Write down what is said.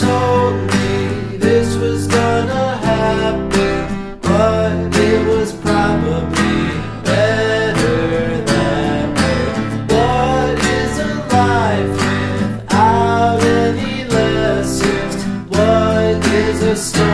told me this was gonna happen, but it was probably better that way. What is a life without any lessons? What is a story?